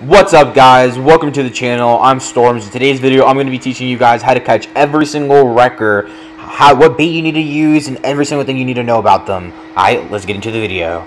What's up guys, welcome to the channel, I'm Storms. In today's video, I'm going to be teaching you guys how to catch every single wrecker, how, what bait you need to use, and every single thing you need to know about them. Alright, let's get into the video.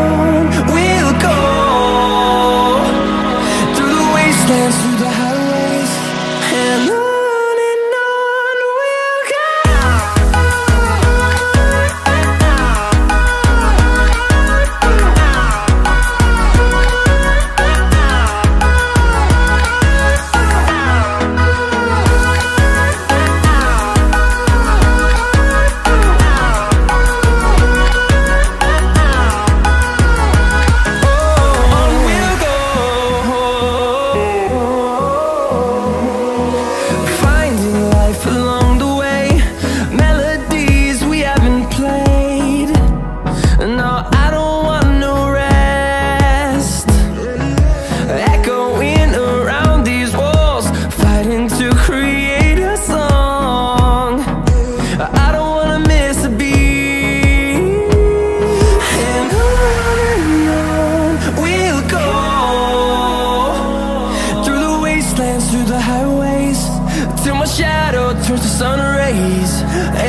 turns to sun rays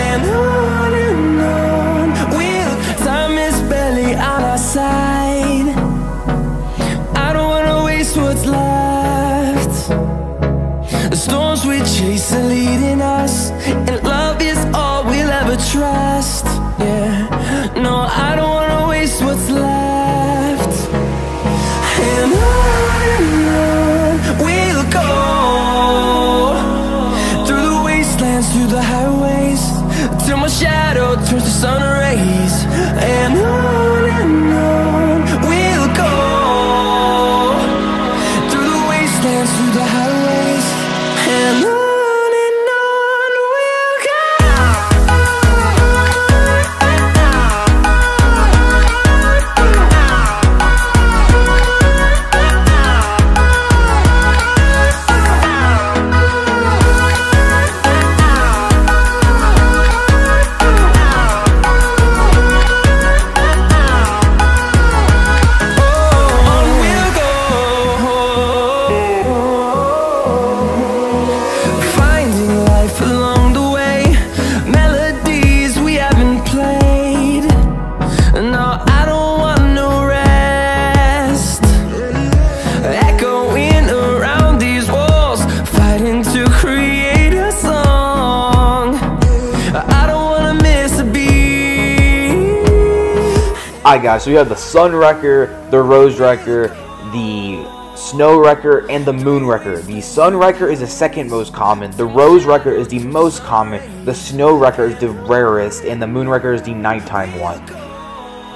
And on and on. We'll Time is barely on our side. I don't wanna waste what's left. The storms we chase are leading Alright guys, so we have the Sun Wrecker, the Rose Wrecker, the Snow Wrecker, and the Moon Wrecker. The Sun Wrecker is the second most common, the Rose Wrecker is the most common, the Snow Wrecker is the rarest, and the Moon Wrecker is the nighttime one.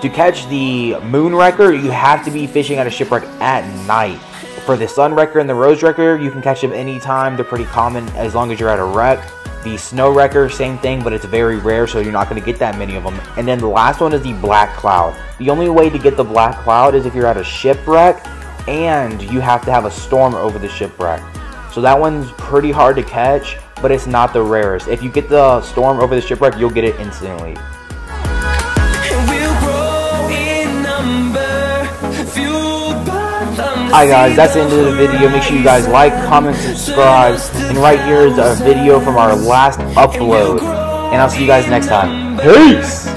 To catch the Moon Wrecker, you have to be fishing at a shipwreck at night. For the Sun Wrecker and the Rose Wrecker, you can catch them anytime. They're pretty common as long as you're at a wreck. The Snow Wrecker, same thing, but it's very rare, so you're not going to get that many of them. And then the last one is the Black Cloud. The only way to get the Black Cloud is if you're at a shipwreck, and you have to have a storm over the shipwreck. So that one's pretty hard to catch, but it's not the rarest. If you get the storm over the shipwreck, you'll get it instantly. Alright guys, that's the end of the video. Make sure you guys like, comment, subscribe. And right here is a video from our last upload. And I'll see you guys next time. Peace!